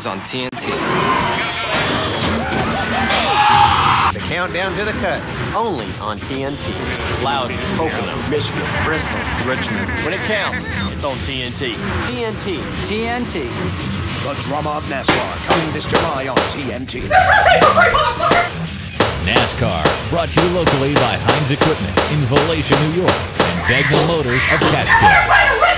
Is on TNT. The countdown to the cut, only on TNT. Loudon, Pocono, Michigan, Bristol, Richmond. When it counts, it's on TNT. TNT. TNT. The drama of NASCAR coming this July on TNT. NASCAR, brought to you locally by Heinz Equipment in Valatie, New York, and Bagnell Motors of Catskill.